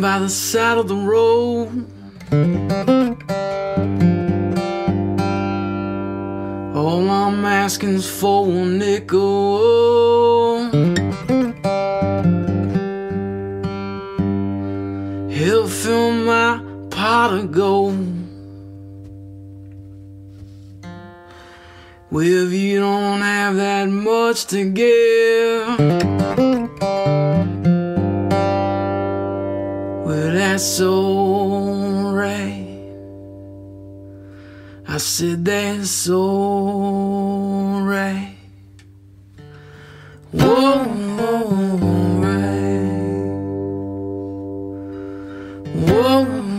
by the side of the road. All I'm asking for a nickel. He'll fill my pot of gold. Well, if you don't have that much to give, Well, that's alright. I said that's alright. Whoa, alright. Whoa.